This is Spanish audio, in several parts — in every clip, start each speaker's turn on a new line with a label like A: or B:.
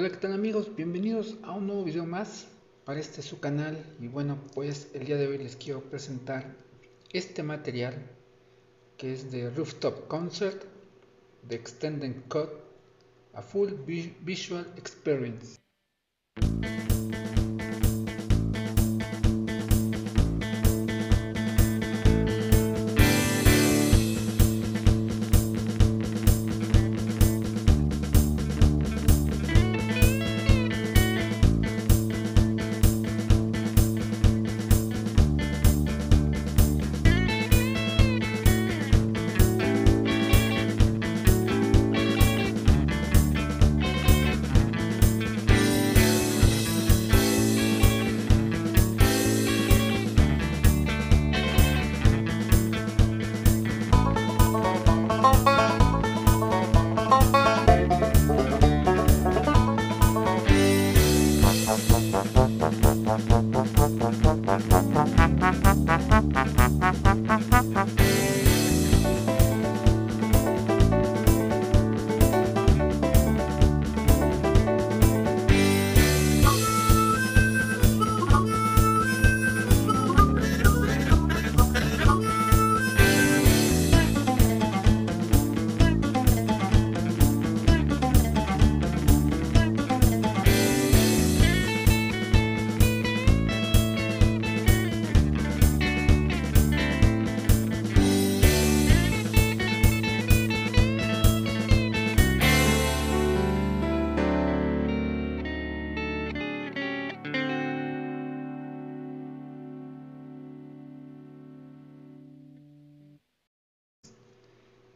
A: Hola, ¿qué tal amigos? Bienvenidos a un nuevo video más para este su canal y bueno, pues el día de hoy les quiero presentar este material que es de Rooftop Concert de Extended Cut a Full Visual Experience.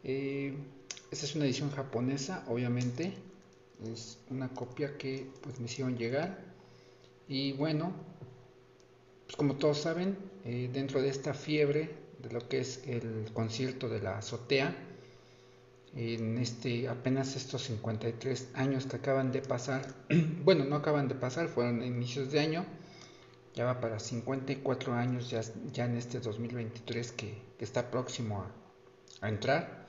A: Eh, esta es una edición japonesa, obviamente. Es una copia que pues me hicieron llegar. Y bueno, pues como todos saben, eh, dentro de esta fiebre de lo que es el concierto de la azotea, en este apenas estos 53 años que acaban de pasar, bueno, no acaban de pasar, fueron inicios de año, ya va para 54 años ya, ya en este 2023 que, que está próximo a, a entrar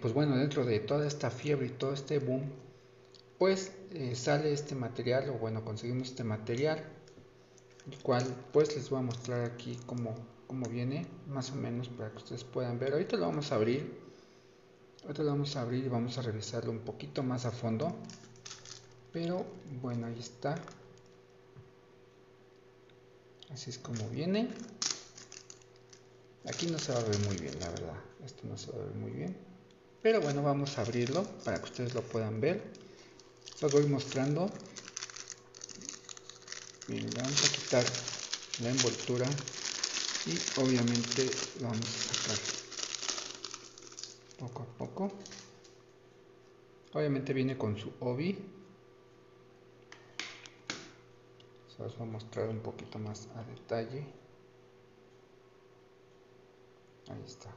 A: pues bueno, dentro de toda esta fiebre y todo este boom, pues eh, sale este material, o bueno, conseguimos este material, el cual pues les voy a mostrar aquí cómo, cómo viene, más o menos para que ustedes puedan ver. Ahorita lo vamos a abrir, ahorita lo vamos a abrir y vamos a revisarlo un poquito más a fondo, pero bueno, ahí está. Así es como viene. Aquí no se va a ver muy bien, la verdad. Esto no se va a ver muy bien. Pero bueno, vamos a abrirlo para que ustedes lo puedan ver. Los voy mostrando. Bien, vamos a quitar la envoltura y obviamente lo vamos a sacar poco a poco. Obviamente viene con su obi. Se los voy a mostrar un poquito más a detalle. Ahí está.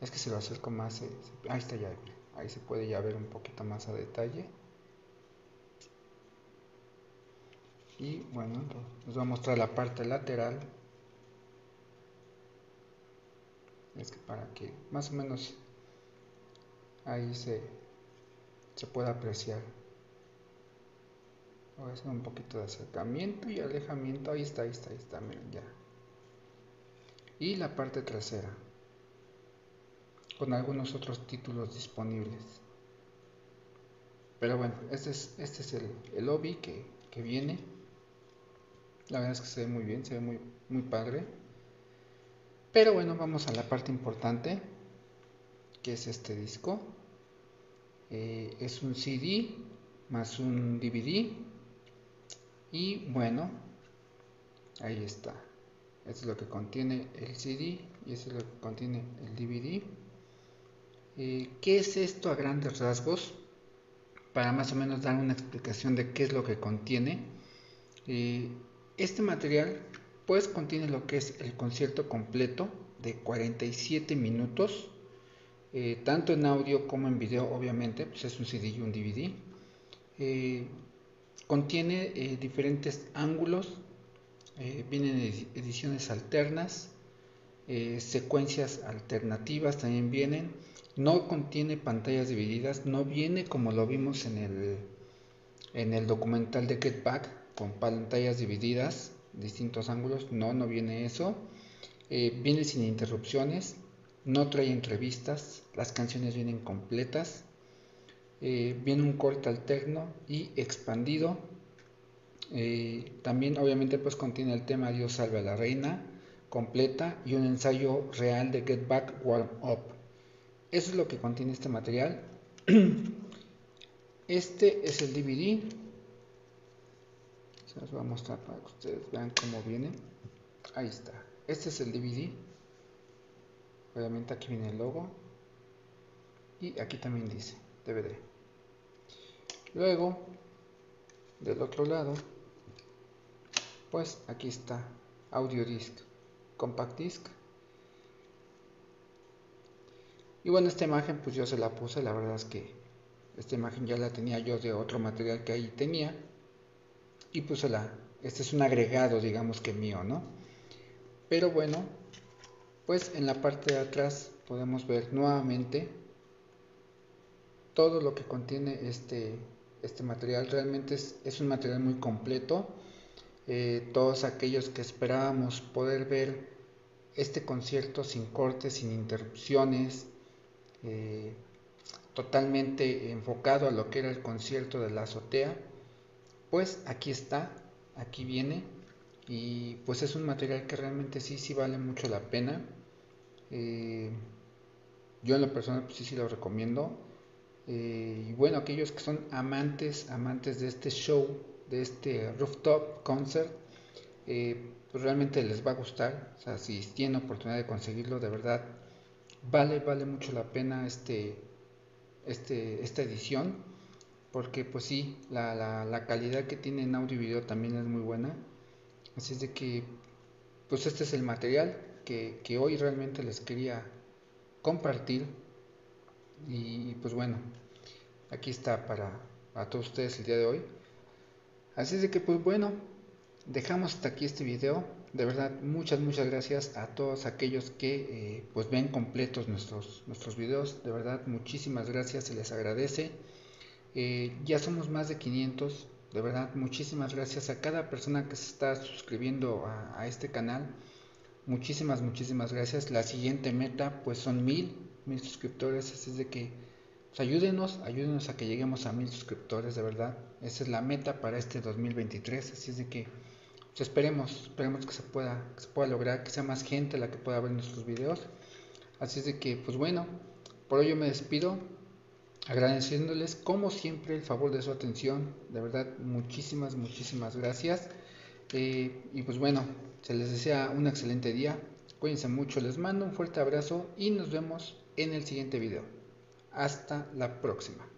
A: Es que si lo acerco más, ahí está ya, ahí se puede ya ver un poquito más a detalle. Y bueno, les voy a mostrar la parte lateral. Es que para que más o menos ahí se, se pueda apreciar. Voy a hacer un poquito de acercamiento y alejamiento. Ahí está, ahí está, ahí está, miren ya. Y la parte trasera con algunos otros títulos disponibles. Pero bueno, este es, este es el, el lobby que, que, viene. La verdad es que se ve muy bien, se ve muy, muy padre. Pero bueno, vamos a la parte importante, que es este disco. Eh, es un CD más un DVD. Y bueno, ahí está. Esto es lo que contiene el CD y esto es lo que contiene el DVD. Eh, ¿Qué es esto a grandes rasgos? Para más o menos dar una explicación de qué es lo que contiene. Eh, este material pues contiene lo que es el concierto completo de 47 minutos, eh, tanto en audio como en video obviamente, pues es un CD y un DVD. contiene diferentes ángulos, vienen ediciones alternas, secuencias alternativas también vienen no contiene pantallas divididas, no viene como lo vimos en el, en el documental de Get Back con pantallas divididas, distintos ángulos, no, no viene eso. Eh, viene sin interrupciones, no trae entrevistas, las canciones vienen completas, eh, viene un corte alterno y expandido. Eh, también obviamente pues contiene el tema Dios salve a la reina completa y un ensayo real de Get Back Warm Up. Eso es lo que contiene este material. Este es el DVD. Se los voy a mostrar para que ustedes vean cómo viene. Ahí está. Este es el DVD. Obviamente aquí viene el logo. Y aquí también dice DVD. Luego, del otro lado, pues aquí está audio disc, compact disc. Y bueno, esta imagen pues yo se la puse, la verdad es que esta imagen ya la tenía yo de otro material que ahí tenía. Y puse la, este es un agregado digamos que mío, ¿no? Pero bueno, pues en la parte de atrás podemos ver nuevamente todo lo que contiene este, este material. Realmente es, un material muy completo. Eh, todos aquellos que esperábamos poder ver este concierto sin cortes, sin interrupciones, eh, totalmente enfocado a lo que era el concierto de la azotea, pues aquí está, aquí viene y pues es un material que realmente sí, sí vale mucho la pena. Eh, yo en lo personal pues sí, sí lo recomiendo. Eh, y bueno, aquellos que son amantes, amantes de este show, de este rooftop concert, pues realmente les va a gustar. O sea, si tienen oportunidad de conseguirlo, de verdad, vale, vale mucho la pena este, este, esta edición. Porque pues sí, la, la calidad que tiene en audio y video también es muy buena. Así es de que, pues este es el material que, hoy realmente les quería compartir. Y, pues bueno, aquí está para, todos ustedes el día de hoy. Así es de que, pues bueno, dejamos hasta aquí este video. De verdad, muchas, muchas gracias a todos aquellos que eh, pues ven completos nuestros, nuestros videos. De verdad, muchísimas gracias, se les agradece. Eh, ya somos más de 500 de verdad, muchísimas gracias a cada persona que se está suscribiendo a, este canal. Muchísimas, muchísimas gracias. La siguiente meta pues son mil, mil suscriptores. Así es de que pues, ayúdenos, ayúdenos a que lleguemos a mil suscriptores, de verdad. Esa es la meta para este 2023. Así es de que pues, esperemos, esperemos que se pueda, se pueda lograr, que sea más gente la que pueda ver nuestros videos. Así es de que, pues bueno, por hoy yo me despido agradeciéndoles como siempre el favor de su atención. De verdad, muchísimas, muchísimas gracias. Eh, y pues bueno, se les desea un excelente día. Cuídense mucho, les mando un fuerte abrazo y nos vemos en el siguiente video. Hasta la próxima.